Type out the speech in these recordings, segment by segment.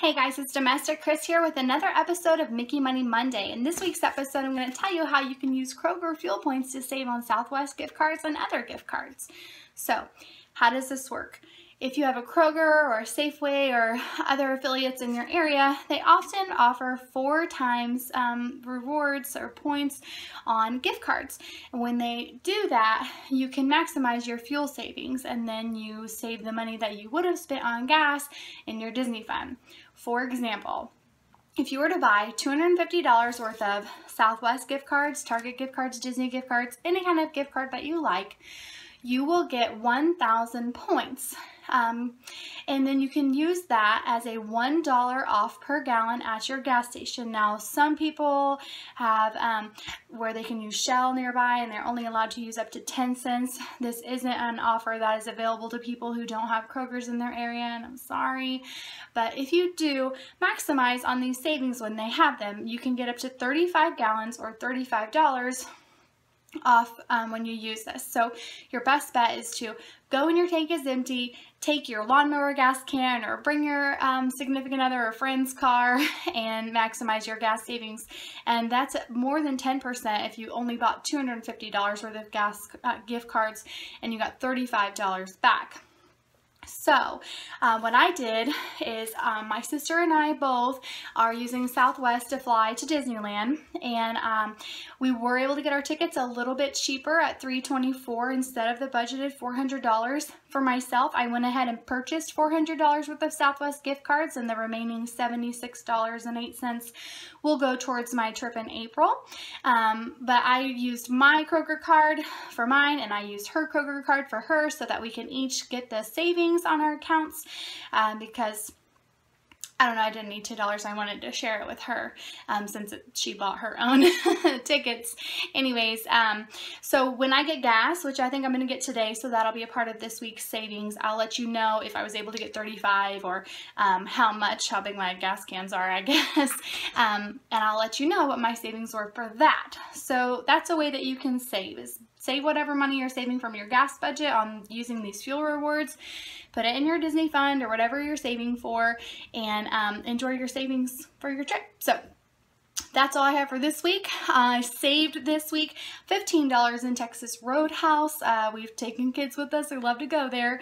Hey guys, it's Domestic Krys here with another episode of Mickey Money Monday. In this week's episode, I'm going to tell you how you can use Kroger fuel points to save on Southwest gift cards and other gift cards. So, how does this work? If you have a Kroger or a Safeway or other affiliates in your area, they often offer four times um, rewards or points on gift cards. And when they do that, you can maximize your fuel savings and then you save the money that you would have spent on gas in your Disney fund. For example, if you were to buy $250 worth of Southwest gift cards, Target gift cards, Disney gift cards, any kind of gift card that you like, you will get 1,000 points. Um, and then you can use that as a $1 off per gallon at your gas station. Now, some people have um, where they can use Shell nearby and they're only allowed to use up to 10 cents. This isn't an offer that is available to people who don't have Kroger's in their area, and I'm sorry. But if you do maximize on these savings when they have them, you can get up to 35 gallons or $35 off um, when you use this. So your best bet is to go when your tank is empty, take your lawnmower gas can or bring your um, significant other or friend's car and maximize your gas savings. And that's more than 10% if you only bought $250 worth of gas uh, gift cards and you got $35 back. So uh, what I did is um, my sister and I both are using Southwest to fly to Disneyland and um, we were able to get our tickets a little bit cheaper at 324 instead of the budgeted $400. For myself, I went ahead and purchased $400 worth of Southwest gift cards and the remaining $76.08 will go towards my trip in April. Um, but I used my Kroger card for mine and I used her Kroger card for her so that we can each get the savings on our accounts um, because I don't know, I didn't need $2. I wanted to share it with her um, since it, she bought her own tickets. Anyways, um, so when I get gas, which I think I'm going to get today, so that'll be a part of this week's savings, I'll let you know if I was able to get 35 or um, how much, how big my gas cans are, I guess. Um, and I'll let you know what my savings were for that. So that's a way that you can save is save whatever money you're saving from your gas budget on using these fuel rewards, put it in your Disney fund or whatever you're saving for, and um, enjoy your savings for your trip. So that's all I have for this week. I saved this week $15 in Texas Roadhouse. Uh, we've taken kids with us. We love to go there.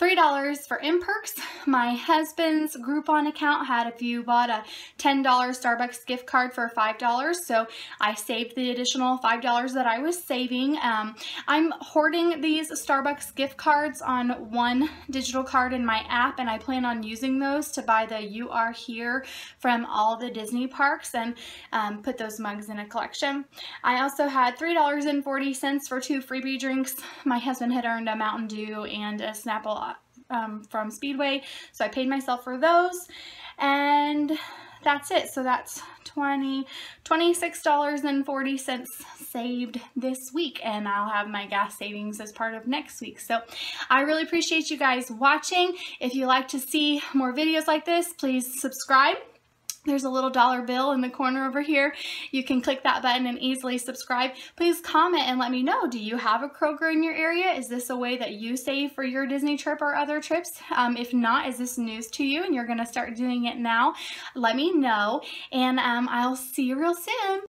$3 for M-Perks. My husband's Groupon account had a few, bought a $10 Starbucks gift card for $5. So I saved the additional $5 that I was saving. Um, I'm hoarding these Starbucks gift cards on one digital card in my app and I plan on using those to buy the You Are Here from all the Disney parks and um, put those mugs in a collection. I also had $3.40 for two freebie drinks. My husband had earned a Mountain Dew and a Snapple um, from Speedway. So I paid myself for those. And that's it. So that's 20 $26.40 saved this week and I'll have my gas savings as part of next week. So I really appreciate you guys watching. If you like to see more videos like this, please subscribe. There's a little dollar bill in the corner over here. You can click that button and easily subscribe. Please comment and let me know. Do you have a Kroger in your area? Is this a way that you save for your Disney trip or other trips? Um, if not, is this news to you and you're going to start doing it now? Let me know and um, I'll see you real soon.